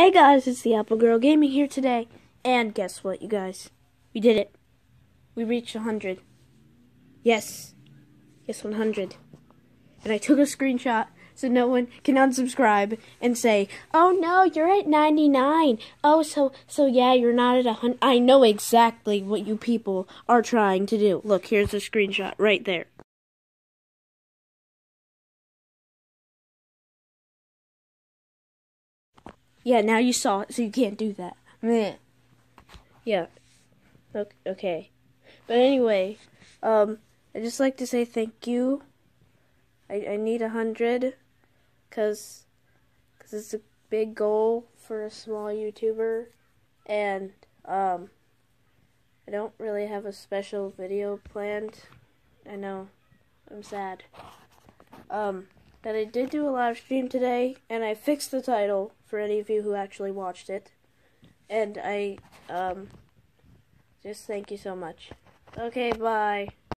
Hey guys, it's the Apple Girl Gaming here today. And guess what, you guys? We did it. We reached 100. Yes. Yes, 100. And I took a screenshot so no one can unsubscribe and say, "Oh no, you're at 99." Oh, so so yeah, you're not at 100. I know exactly what you people are trying to do. Look, here's a screenshot right there. Yeah, now you saw it, so you can't do that. Meh. Yeah. Okay. But anyway, um, I just like to say thank you. I, I need a hundred, cause, cause it's a big goal for a small YouTuber, and um, I don't really have a special video planned. I know, I'm sad. Um, but I did do a live stream today, and I fixed the title for any of you who actually watched it. And I, um, just thank you so much. Okay, bye.